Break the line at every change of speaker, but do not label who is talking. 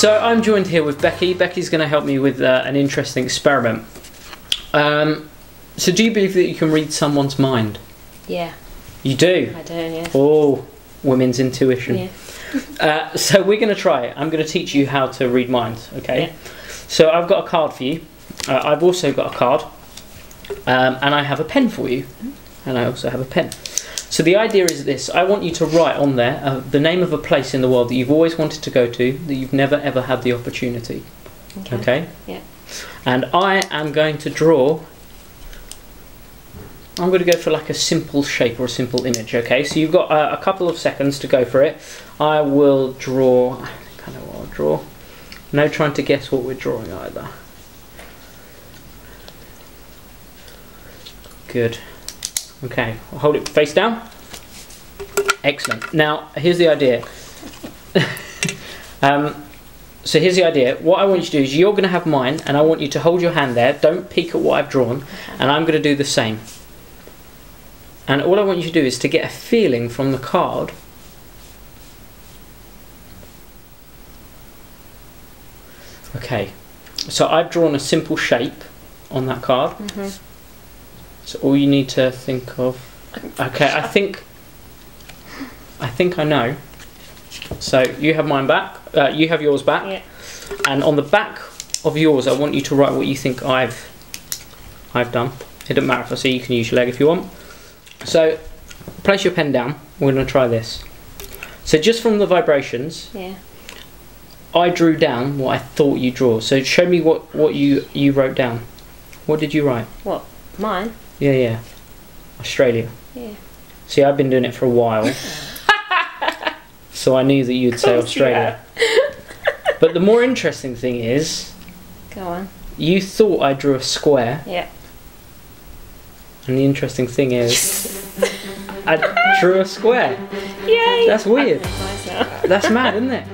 So I'm joined here with Becky. Becky's going to help me with uh, an interesting experiment. Um, so do you believe that you can read someone's mind?
Yeah,
You do.
I do. Yeah.
Oh, women's intuition.
Yeah.
Uh, so we're going to try it. I'm going to teach you how to read minds. Okay.
Yeah.
So I've got a card for you. Uh, I've also got a card, um, and I have a pen for you, and I also have a pen. So the idea is this: I want you to write on there uh, the name of a place in the world that you've always wanted to go to, that you've never ever had the opportunity.
Okay.
Okay.
Yeah.
And I am going to draw. I'm going to go for like a simple shape or a simple image. Okay. So you've got uh, a couple of seconds to go for it. I will draw. I I know what I'll draw. No trying to guess what we're drawing either. Good. Okay, I'll hold it face down. Excellent. Now, here's the idea. um, so here's the idea. What I want you to do is you're going to have mine, and I want you to hold your hand there. Don't peek at what I've drawn, and I'm going to do the same. And all I want you to do is to get a feeling from the card. Okay, so I've drawn a simple shape on that card.
Mhm.
So all you need to think of. Okay, I think. I think I know. So you have mine back. Uh, you have yours back.
Yeah.
And on the back of yours, I want you to write what you think I've. I've done. It doesn't matter if I see. You can use your leg if you want. So, place your pen down. We're going to try this. So just from the vibrations,
Yeah.
I drew down what I thought you draw. So show me what what you you wrote down. What did you write?
What? Mine?
Yeah, yeah. Australia.
Yeah.
See, I've been doing it for a while. so I knew that you'd say
you
Australia. but the more interesting thing is,
Go on.
you thought I drew a square,
Yeah.
and the interesting thing is, I drew a square.
Yay!
That's weird. That's mad, isn't it?